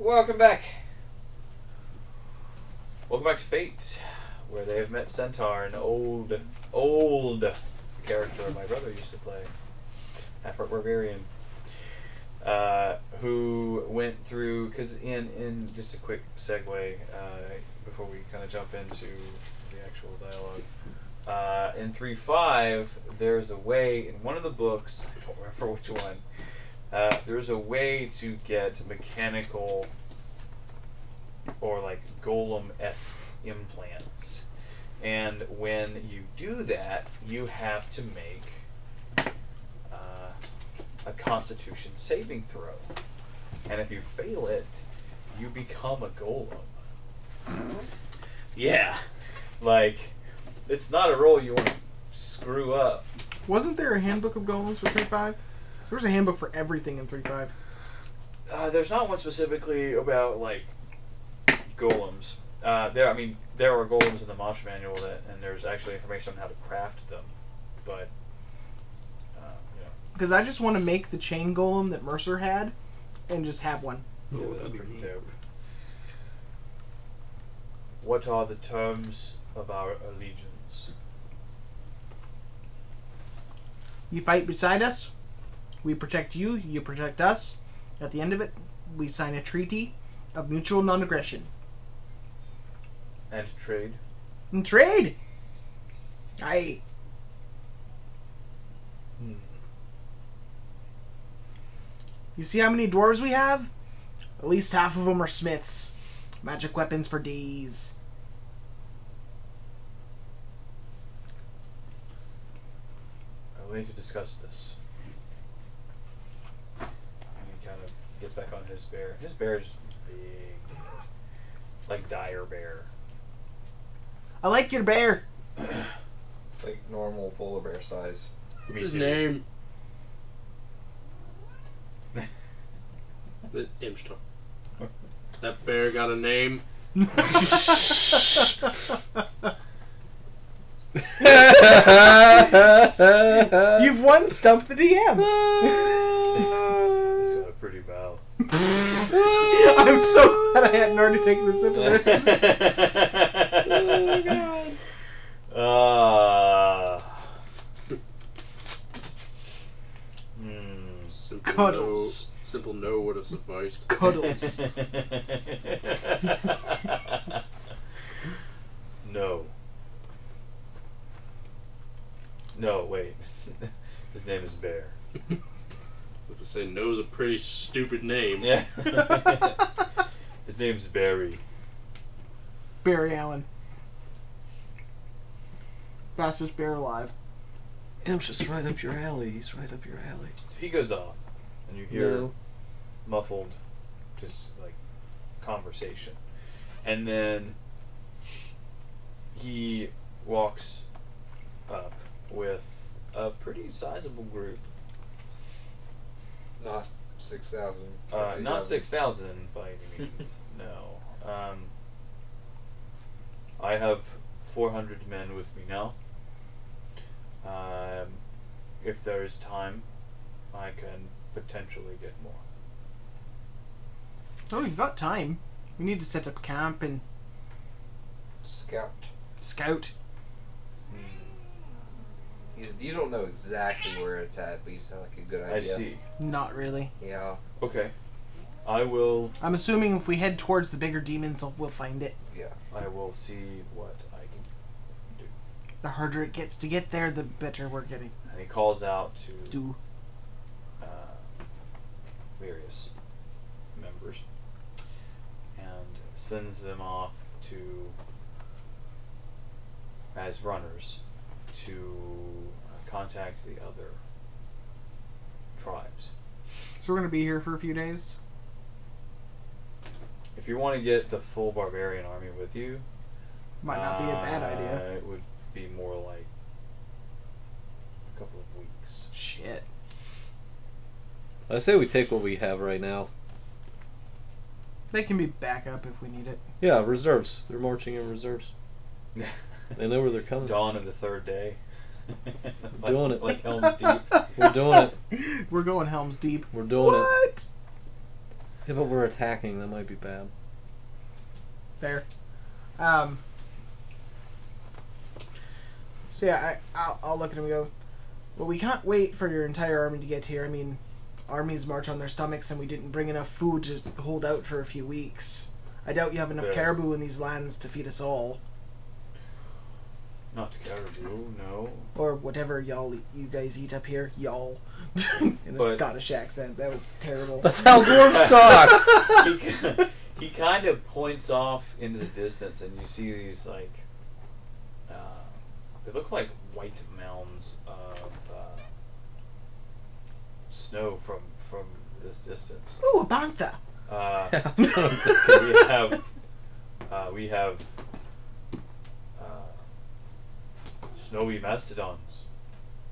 Welcome back. Welcome back to Fate, where they have met Santar, an old, old character my brother used to play, Afro Barbarian, uh, who went through. Because in in just a quick segue uh, before we kind of jump into the actual dialogue. Uh, in three five, there's a way in one of the books. I don't remember which one. Uh, there's a way to get mechanical or like golem esque implants. And when you do that, you have to make uh, a constitution saving throw. And if you fail it, you become a golem. yeah. Like, it's not a roll you want to screw up. Wasn't there a handbook of golems for 3.5? There was a handbook for everything in 3.5. Uh, there's not one specifically about like golems. Uh, there, I mean, there are golems in the Monster Manual, that, and there's actually information on how to craft them. But, uh, you know, Because I just want to make the chain golem that Mercer had and just have one. yeah, Oh, that's that'd be pretty neat. dope. What are the terms of our allegiance? You fight beside us, we protect you, you protect us. At the end of it, we sign a treaty of mutual non aggression. And trade? And trade! Aye. Hmm. You see how many dwarves we have? At least half of them are smiths. Magic weapons for days. We need to discuss this. And he kind of gets back on his bear. His bear is big. Like dire bear. I like your bear. It's like normal polar bear size. What's Me his too. name? The Imstar. That bear got a name. You've won Stump the DM. He's got a pretty mouth. I'm so glad I hadn't already taken the sip of this. oh god. Ah. Hmm. Simple Cuddles. No, simple no would have sufficed. Cuddles. no. No, wait. His name is Bear. I was to say no is a pretty stupid name. Yeah. His name's Barry. Barry Allen. Fastest bear alive. Im's just right up your alley. He's right up your alley. So he goes off, and you hear No. muffled, just like conversation, and then he walks up with a pretty sizable group. Not 6,000. Uh, not six thousand by any means. no. Um, I have four hundred men with me now. Um, if there is time, I can potentially get more. Oh, you've got time. We need to set up camp and Scout. scout. You, you don't know exactly where it's at, but you sound like a good idea. I see. Not really. Yeah. Okay. I will. I'm assuming if we head towards the bigger demons, we'll find it. Yeah. I will see what I can do. The harder it gets to get there, the better we're getting. And he calls out to Do. uh, various members and sends them off to as runners to contact the other tribes. So we're gonna be here for a few days. If you want to get the full barbarian army with you, Might not be a bad uh, idea. It would be more like a couple of weeks. Shit. I say we take what we have right now. They can be backup if we need it. Yeah, reserves. They're marching in reserves. They know where they're coming. Dawn of the third day. like, doing it. Like Helm's Deep. We're doing it. We're going Helm's Deep. We're doing it. what? Yeah, but we're attacking. That might be bad. There. Um. So yeah, I I'll, I'll look at him and go. Well, we can't wait for your entire army to get here. I mean, armies march on their stomachs, and we didn't bring enough food to hold out for a few weeks. I doubt you have enough Yeah. caribou in these lands to feed us all, Not caribou, no. or whatever y'all you guys eat up here, y'all. in a But- Scottish accent, that was terrible. That's how dwarves talk. he, he kind of points off into the distance, and you see these like uh, they look like white mounds of uh, snow from from this distance. Ooh, a bantha. Uh, we have uh, we have uh, snowy mastodons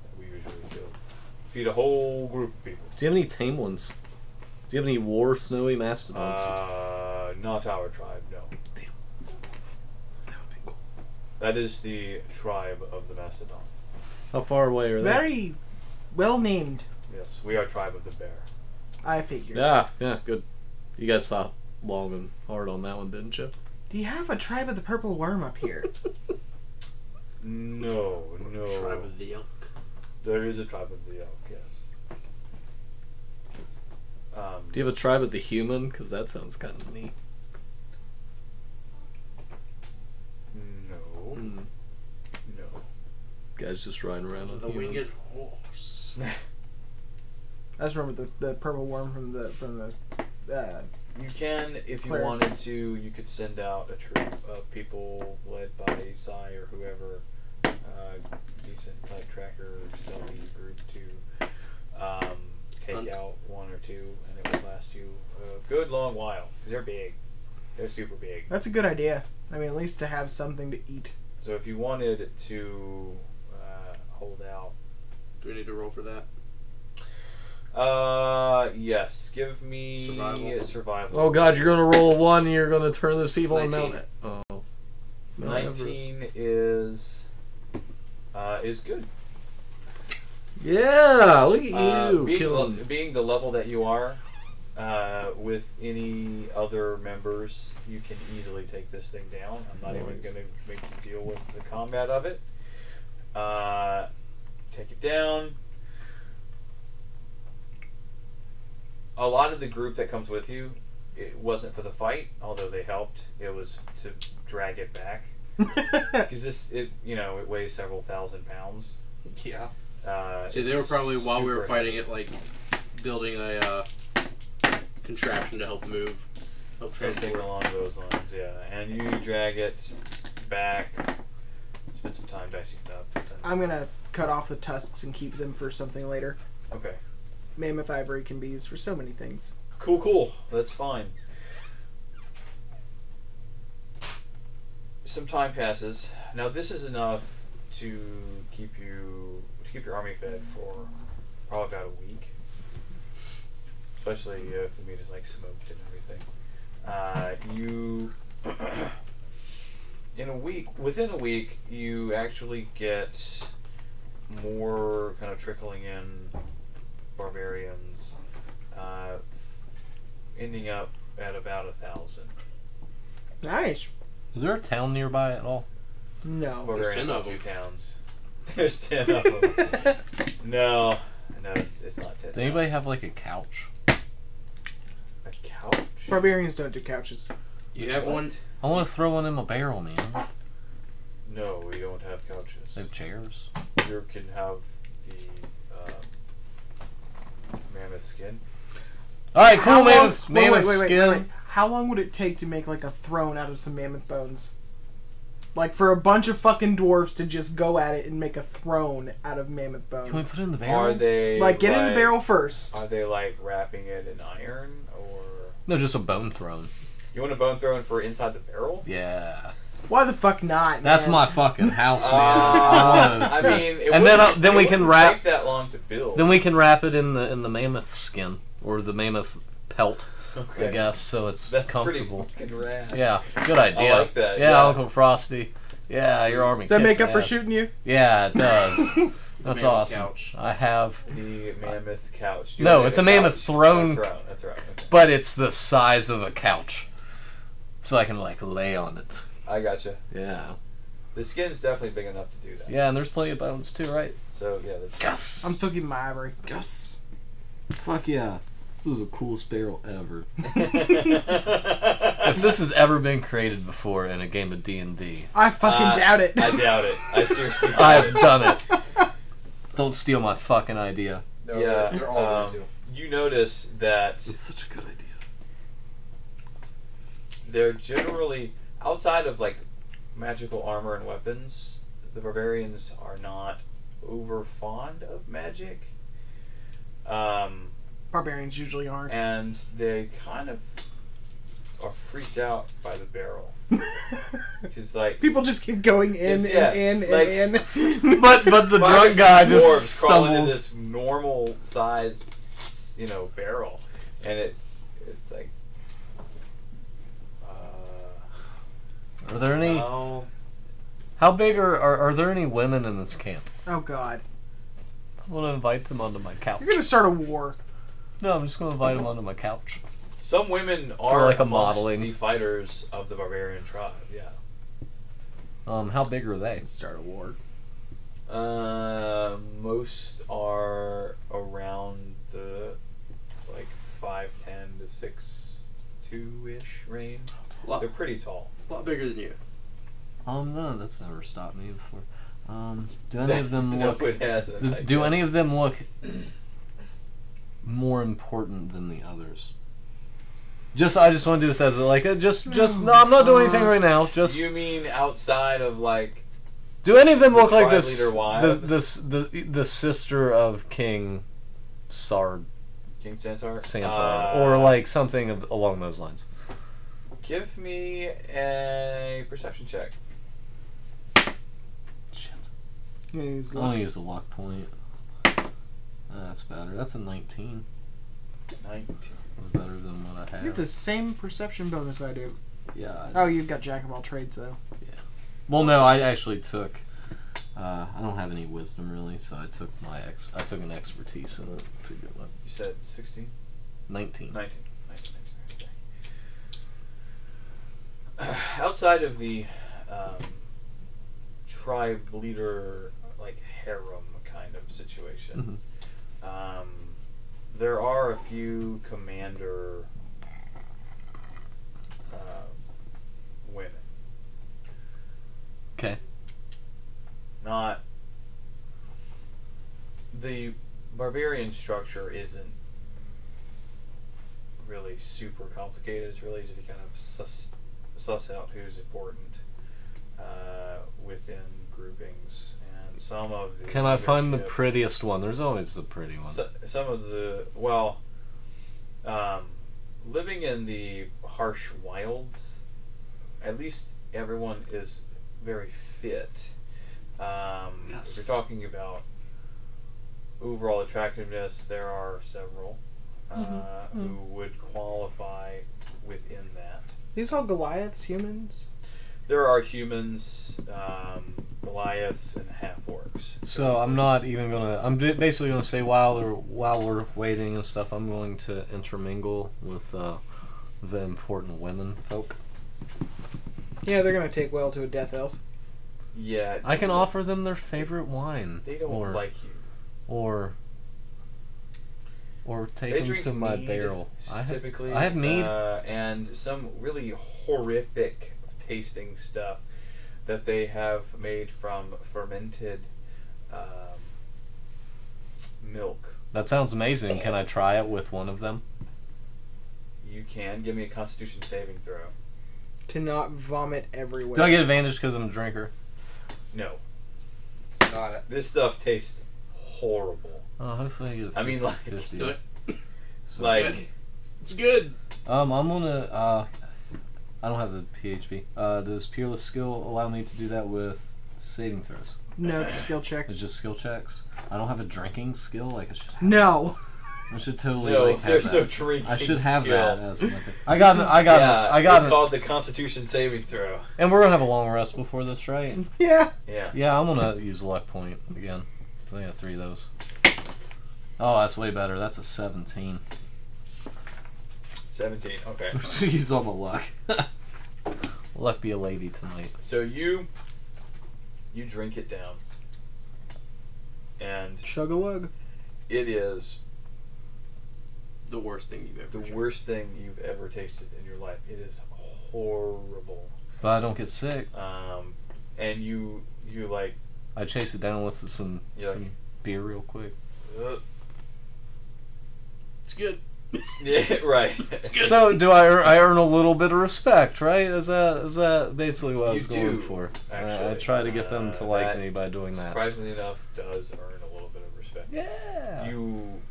that we usually kill. Feed a whole group of people. Do you have any tame ones? Do you have any war snowy mastodons? Uh, not our tribe, no. Damn. that would be cool. That is the tribe of the mastodon. How far away are they? Very well named. Yes, we are tribe of the bear. I figured. Yeah, yeah, good. You guys thought long and hard on that one, didn't you? Do you have a tribe of the purple worm up here? No, no. Tribe of the elk. There is a tribe of the elk, yes. Um, Do you have a tribe of the human? Because that sounds kind of neat. no, Mm. no. Guys just riding around on The winged horse. I just remember the, the purple worm from the from the. Uh, You can, if you Where? wanted to, you could send out a troop of people led by Sai or whoever, uh, decent type tracker stealthy group to um, take Hunt. out one or two, and it would last you a good long while. Because they're big. They're super big. that's a good idea. I mean, at least to have something to eat. So if you wanted to uh, hold out, Do we need to roll for that? Uh, yes, give me Survival. survival. Oh god, you're gonna roll a one and you're gonna turn those people on 19. Mount. Oh. Mount Everest. Nineteen is uh, is good. Yeah, look at Uh, you being, killing. le- being the level that you are, uh, with any other members, you can easily take this thing down. I'm not even going to make you deal with the combat of it. Uh, take it down. A lot of the group that comes with you, it wasn't for the fight, although they helped. It was to drag it back because this, it you know, it weighs several thousand pounds. Yeah. Uh, See, they were probably while we were super fighting it, like building a uh, contraption to help move, help Something transport. along those lines, yeah. And you drag it back. Spend some time dicing it up. I'm gonna cut off the tusks and keep them for something later. Okay. Mammoth ivory can be used for so many things. Cool, cool. That's fine. Some time passes. Now this is enough to keep you to keep your army fed for probably about a week. Especially if the meat is like smoked and everything. Uh, you in a week within a week you actually get more kind of trickling in barbarians uh, ending up at about a thousand Nice. Is there a town nearby at all? No. barbarians 10 on of two them. towns there's 10 of them no no it's, it's not 10 Does anybody towns. have like a couch? a couch Barbarians don't do couches. You have What? one. I want to throw one in my barrel, man. no we don't have couches They have chairs. you can have the um, mammoth skin All right, cool, How long- mammoth, wait, mammoth wait, wait, wait, skin. wait, wait. How long would it take to make like a throne out of some mammoth bones? Like for a bunch of fucking dwarfs to just go at it and make a throne out of mammoth bones. Can we put it in the barrel? are they like get in the barrel first. are they like wrapping it in iron or No, just a bone throne. you want a bone throne for inside the barrel Yeah, Why the fuck not? that's man? my fucking house, man. Uh, I mean, it And then, uh, then it we can wrap- Take that long to build. Then we can wrap it in the in the mammoth skin or the mammoth pelt, okay. I guess, so it's That's comfortable. pretty fucking rad. Yeah, good idea. like that, Yeah, yeah. Uncle Frosty. Yeah, your army. Does that make up for shooting you? Yeah, it does. That's awesome. couch. I have. The mammoth couch. Do No, it's a couch? mammoth throne. A throne. A throne. Okay. but it's the size of a couch, so I can like lay on it. I gotcha. Yeah. The skin's definitely big enough to do that. Yeah, and there's plenty of bones too, right? So yeah, that's Yes. I'm still keeping my ivory. Gus. Fuck yeah. This is the coolest barrel ever. if if this has ever been created before in a game of D and D, I fucking Uh, doubt it. I doubt it. I seriously doubt I it. have done it. Don't steal my fucking idea. No, Yeah, they're, they're all um, um, You notice that It's such a good idea. they're generally outside of like magical armor and weapons. The barbarians are not over fond of magic, um, Barbarians usually aren't. and they kind of are freaked out by the barrel because like People just keep going in It's- and yeah, in and in. But but the five drunk guy just stumbles into this normal size, you know, barrel, and it Are there any? well, How big are, are are there any women in this camp? oh god, I want to invite them onto my couch. you're gonna start a war. No, I'm just gonna invite them onto my couch. some women are like a amongst modeling. the fighters of the barbarian tribe. Yeah. Um, how big are they? Start a war. Uh, most are around the like five ten to six two ish range. They're pretty tall. Lot bigger than you. Um, no, that's never stopped me before. Um, do any of them no, look? it hasn't. Does, do any of them look more important than the others? Just, I just want to do this as a, like a just, just. No, I'm not doing anything right now. Just You mean outside of like? do any of them the look like this? The, this, the the sister of King Sard King Centaur? Santar, Uh, or like something of, along those lines. Give me a perception check. Shit. Yeah, he's I'll use the luck point. That's better. That's a 19. 19. That's better than what I had. You have. have the same perception bonus I do. Yeah. I- Oh, you've got jack of all trades though. Yeah. Well, no, I actually took. Uh, I don't have any wisdom really, so I took my ex. I took an expertise in it to get my You said 16? 19. 19. 19, 19, okay. Outside of the um, tribe leader, like harem kind of situation, um, there are a few commander uh, women. Okay. Not the barbarian structure isn't really super complicated. It's really easy to kind of suss out who's important uh, within groupings, and some of the. Can I find the prettiest one? There's always the pretty one. so, some of the well, um, living in the harsh wilds, at least everyone is very fit. Um, Yes. If you're talking about overall attractiveness, there are several uh, Mhm, who would qualify within that. These all Goliaths, humans. There are humans, um, Goliaths, and half orcs. So I'm not even gonna. I'm basically gonna say while they're, while we're waiting and stuff, I'm going to intermingle with uh, the important women folk. Yeah, they're gonna take well to a death elf. Yeah, I can offer them their favorite wine. They don't or, like you. or or take they them to my mead, barrel. s- I have, typically. I have mead. uh, and some really horrific tasting stuff that they have made from fermented um, milk. that sounds amazing. Can I try it with one of them? You can give me a Constitution saving throw. To not vomit everywhere. Do I get advantage because I'm a drinker? No, It's not. this stuff tastes horrible. Oh, hopefully I get a I mean, 50, like- 50. Do it. So- Like, It's good. Um, I'm gonna. Uh, I don't have the PHB. Uh, does Peerless Skill allow me to do that with saving throws? No, it's skill checks. It's just skill checks. I don't have a drinking skill. Like I should. Have, no. I should totally no, like have there's that. no drinking I should have skill. that as my thing. I got. This it. is- I got. yeah, it. I got. It's it. called the Constitution saving throw. And we're gonna have a long rest before this, right? Yeah. Yeah. Yeah, I'm gonna use luck point again. I got three of those. Oh, that's way better. That's a 17. Seventeen. Okay. He's on the luck. luck be a lady tonight. So you you drink it down, and Chug a lug. it is The worst thing you've ever. the tried. worst thing you've ever tasted in your life. It is horrible. But I don't get sick. Um, and you you like I chase it down with some Yeah. some beer real quick. uh, It's good. yeah right. So do I? I earn a little bit of respect, right? Is that is that basically what I You was going do, for? I, I actually. try to get them to Uh, like that me by doing that. Surprisingly enough, does earn a little bit of respect. Yeah. You,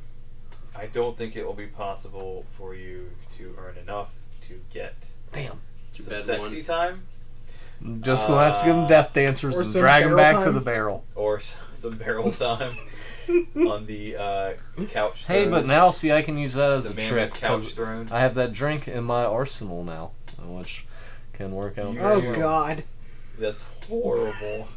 I don't think it will be possible for you to earn enough to get Damn. Too some bad sexy one. time just gonna have to give them death dancers or and some drag them barrel back to time? the barrel. or s- some barrel time on the uh, couch. Hey, throne, but now see, I can use that as the a mammoth trick. couch 'cause throne. I have that drink in my arsenal now, which can work out. You- Oh very. God. That's horrible.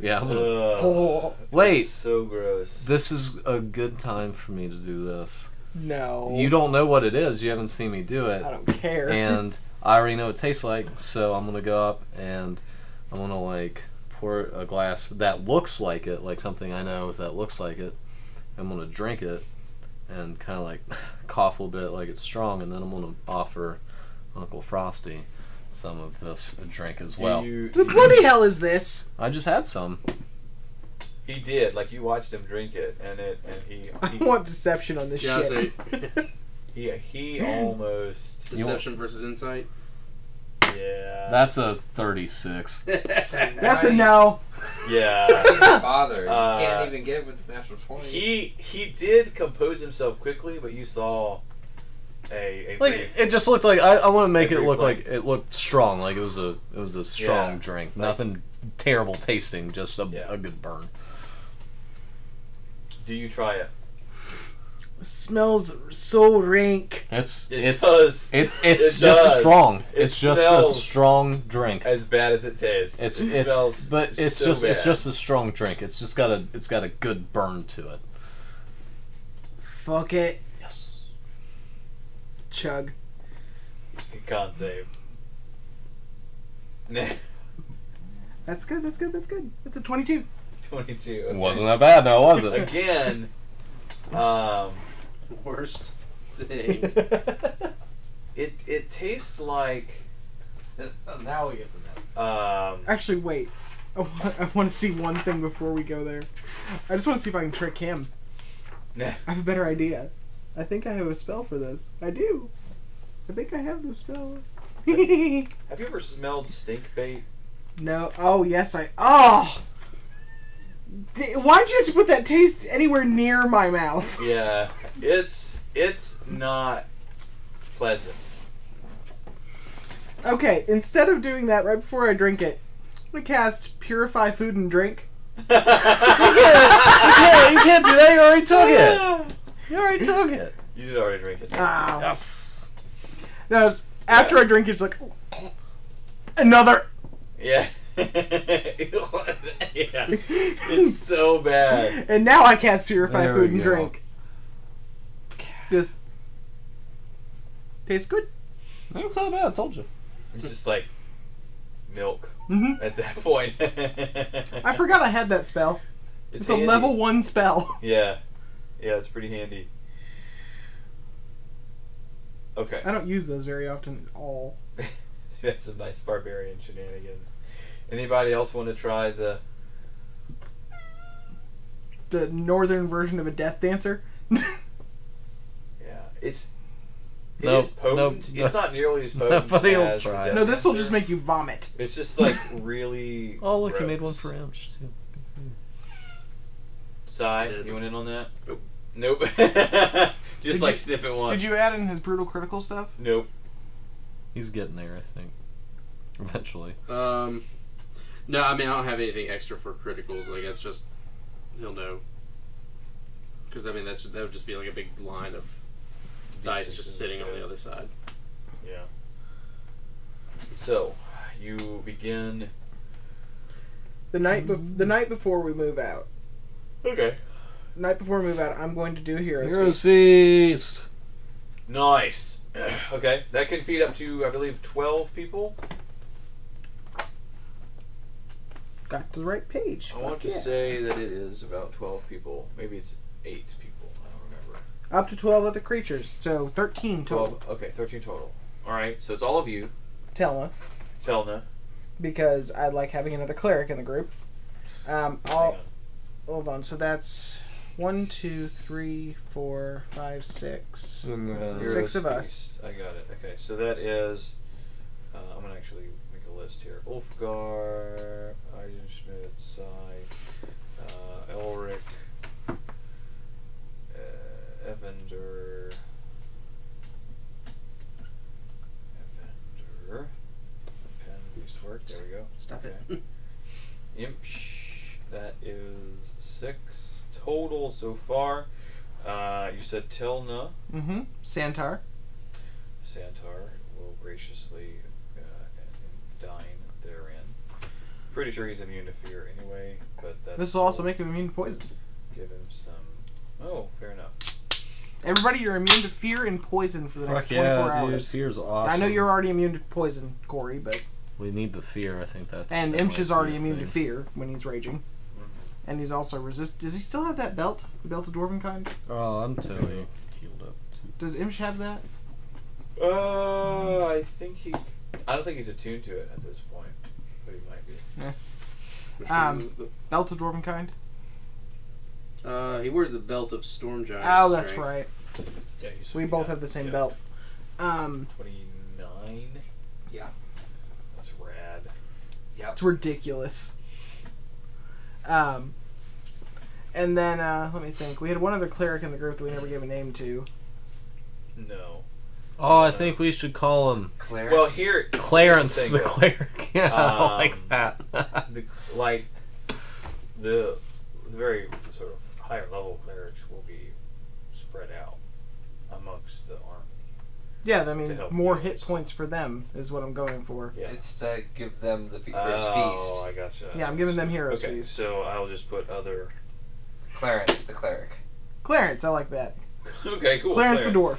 Yeah. I'm gonna- Oh It's Wait. so gross. This is a good time for me to do this. no. You don't know what it is. You haven't seen me do it. I don't care. and I already know what it tastes like, so I'm gonna go up and I'm gonna like pour a glass that looks like it, like something I know that looks like it. I'm gonna drink it and kind of like cough a little bit, like it's strong, and then I'm gonna offer Uncle Frosty some of this drink as Do well. you- the bloody hell is this? I just had some. he did. Like you watched him drink it, and it, and he, I he, want deception on this Yeah, I shit. say he, he almost, deception versus insight. Yeah, That's a 36. That's a no. yeah. Bother. You Uh, can't even get it with the natural 20. He he did compose himself quickly, but you saw a, a Like pretty- it just looked like I, I want to make it look flavor. like it looked strong, like it was a it was a strong Yeah. drink. Like- Nothing terrible tasting, just a, Yeah. a good burn. do you try it? Smells so rank. It's It it's does it's it's It just does. strong. It it's just a strong drink. as bad as it tastes. It's it it's smells but it's so just it's just a strong drink. It's just got a it's got a good burn to it. Fuck it. Yes. Chug. con save. Nah, That's good. That's good. That's good. That's a twenty-two. twenty-two. okay. Wasn't that bad, now was it? again. Um, Worst thing. it it tastes like now we get to that. um. Actually, wait. I want, I want to see one thing before we go there. I just want to see if I can trick him. Nah. I have a better idea. I think I have a spell for this. I do. I think I have the spell. Have you ever smelled stink bait? no. Oh yes, I. Oh. Why'd you have to put that taste anywhere near my mouth? Yeah, it's it's not pleasant. Okay, instead of doing that right before I drink it, I'm gonna cast Purify Food and Drink. You can't, you can't do that. You already took it. You already took it. You did already drink it. Ah. Yes. No, it's, after Yeah. I drink it, it's like another. Yeah. yeah. It's so bad. And now I cast Purify There Food and go. Drink. This tastes good. That's not bad. I told you. It's just like milk hmm at that point. I forgot I had that spell. It's, a level one spell. Yeah. Yeah, it's pretty handy. Okay. I don't use those very often at all. That's some nice barbarian shenanigans. Anybody else want to try the The northern version of a death dancer. Yeah, it's it Nope, is potent. nope, it's no- not nearly as potent Nobody as the try. Death no, this will just make you vomit. It's just like really. Oh, look, you made one gross. for Imch too. Sai, you went in on that? Nope. Nope. just Did like you- sniff it once. Did you add in his brutal critical stuff? Nope. He's getting there, I think. Eventually. Um, no, I mean I don't have anything extra for criticals. Like it's just he'll know. Because I mean that's that would just be like a big line of dice just sitting on the other side. Yeah. So, you begin. The night bef- the night before we move out. Okay. Night before we move out, I'm going to do heroes. Heroes Feast. Feast! Nice. okay, that can feed up to I believe twelve people. Got to the right page. I want to yeah. say that it is about twelve people. Maybe it's eight people. I don't remember. Up to 12 other creatures, so 13 total. Twelve. Okay, thirteen total. All right, so it's all of you. Telma, Telna. because I like having another cleric in the group. Um, Hang I'll on. hold on. So that's one, two, three, four, five, six. Heroes Six of us. I got it. Okay, so that is. Uh, I'm gonna actually make a list here. Ulfgar, Eisenschmidt, Sai, uh, Elric, uh, Evendur, Evendur. Pen used. There we go. Stop it. Okay. Imsh. That is six total so far. Uh, you said Tilna. Mm-hmm. Santar. Santar will graciously uh, dine therein. Pretty sure he's immune to fear anyway, but that's This will also make him immune to poison. give him some. Oh, fair enough. Everybody, you're immune to fear and poison for the next Fuck 24 yeah, dude. hours. Fear's awesome. I know you're already immune to poison, Corey, but We need the fear. I think that's. and definitely Imsh is already fear immune to fear when he's raging, Mm-hmm. and he's also resist. Does he still have that belt? The belt of dwarven kind? Oh, I'm totally healed up. Too. Does Imsh have that? Uh, I think he. I don't think he's attuned to it at this point, but he might be. Which Um, the- Belt of dwarven kind? uh, he wears the belt of storm giant. Oh, that's strength. right. Yeah, he's. We both have the same belt. Um, Twenty nine. Yeah. That's rad. it's ridiculous. Um, and then uh, let me think. We had one other cleric in the group that we never gave a name to. No. Oh, I think we should call him Clarence. Well, here. Clarence here's the thing, cleric. Yeah, I Um, like that. the like the the very sort of higher level clerics will be spread out amongst the army. Yeah, I mean, help more you. hit points for them is what I'm going for. Yeah. It's to give them the fe- first oh, feast. I gotcha. Yeah, I'm giving them heroes Okay, feast. so I'll just put other. Clarence, the cleric. Clarence, I like that. okay, cool. Clarence the dwarf.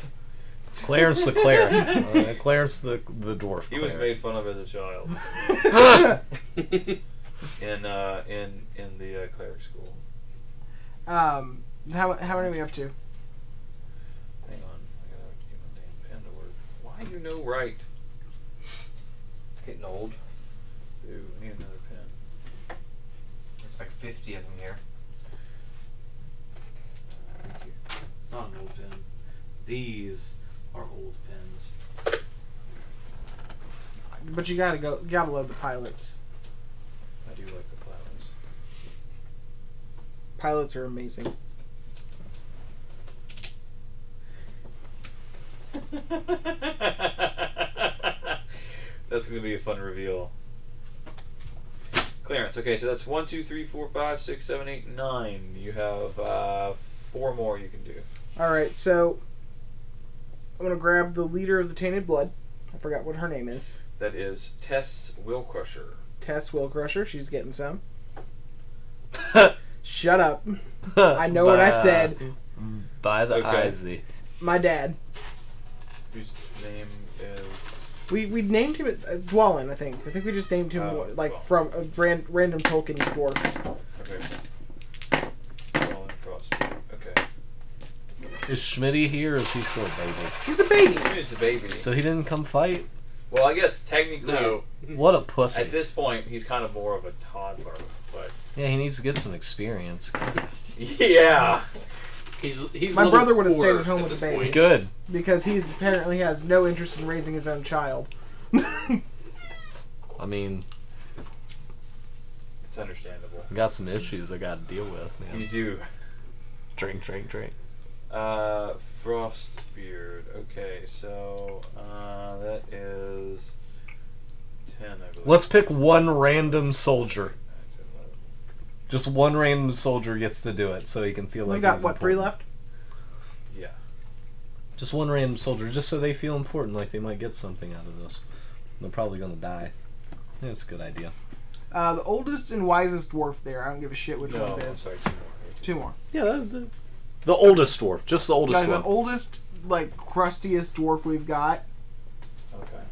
Clarence the cleric. Uh, Clarence the the dwarf. He was cleric. made fun of as a child in uh, in in the uh, cleric school. um, how how many are we up to? Hang on, I gotta get my damn pen to work. Why you know right? It's getting old. Ooh, I need another pen. There's like 50 of them here. Thank you. It's not an old pen. These are old pens. But you gotta go. You gotta love the pilots. I do like the clouds. Pilots are amazing. that's gonna be a fun reveal. Clearance. Okay, so that's one, two, three, four, five, six, seven, eight, nine. You have uh, four more you can do. All right, so I'm gonna grab the leader of the Tainted Blood. I forgot what her name is. That is Tess Willcrusher. Tess Willcrusher. She's getting some. Shut up. I know what I said. By the Okay. Izzy. My dad. Whose name is We we named him as uh, Dwalin. I think. I think we just named him Oh, like Dwalin. from a ran, random Tolkien dwarf. okay. Roland Frostbeard. Okay. Is Schmitty here or is he still a baby? He's a baby. It's a baby. So he didn't come fight? Well, I guess technically, No. What a pussy. at this point, he's kind of more of a toddler. But yeah, he needs to get some experience. yeah, He's he's My level brother would've stayed at home at with this the baby. point. Good. because he's apparently has no interest in raising his own child. I mean, it's understandable. I got some issues I got to deal with, man. You man. do. Drink, drink, drink. Uh, Frostbeard. Okay, so uh, that is ten, I believe. Let's pick one random soldier. Nine, 10, 11. Just one random soldier gets to do it, so he can feel like we like got he's what three left? Yeah. Just one random soldier, just so they feel important, like they might get something out of this. They're probably gonna die. Yeah, it's a good idea. Uh, the oldest and wisest dwarf there. I don't give a shit which no, one it I'm is. sorry, two more. Two more. Yeah, that, that- the oldest dwarf, just the oldest Got the oldest like crustiest dwarf we've got, Okay.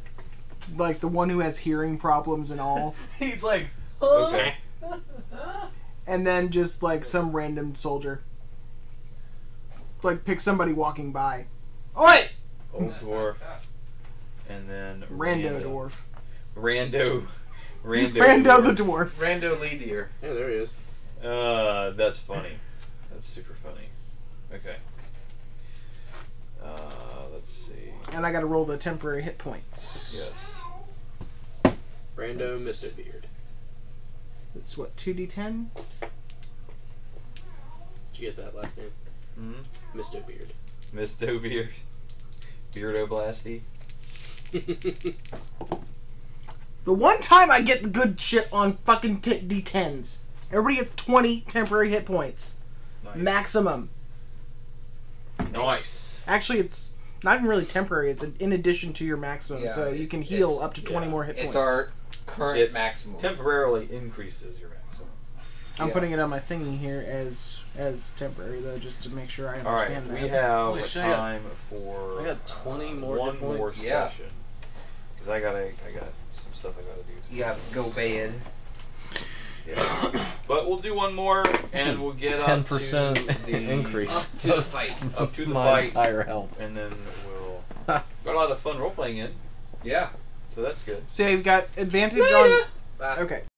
like the one who has hearing problems and all, He's like, Okay. And then just like some random soldier. Like pick somebody walking by. Oi! Old dwarf. And then Rando dwarf. Rando. Rando. Rando dwarf. the dwarf. Rando Lee Deer. Yeah, there he is. Uh, that's funny. That's super funny. Okay. Uh, let's see. And I gotta roll the temporary hit points. Yes. Brando That's- Mr. Beard. It's what, 2d10? Did you get that last name? Mm-hmm. Mr. Beard. Misto Beard. Beardo Blasty. The one time I get the good shit on fucking t- d10s. Everybody gets 20 temporary hit points. Nice. Maximum. Nice. Actually, it's not even really temporary. It's in addition to your maximum, Yeah, so you can heal up to 20 yeah. more hit It's points. our current It maximum. Temporarily increases your maximum. I'm yeah. putting it on my thingy here as as temporary though, just to make sure I All right, understand that. we have Holy a shit, got- time for I got 20 uh, more one more points. Session. Because I gotta, I got some stuff I gotta do. You have to go bed. Yeah. but we'll do one more, and we'll get up Ten to percent the increase. Up to the fight. Up to the my fight. entire health. and then we'll got a lot of fun role playing in. Yeah. So that's good. So you've got advantage on. Bye. Okay.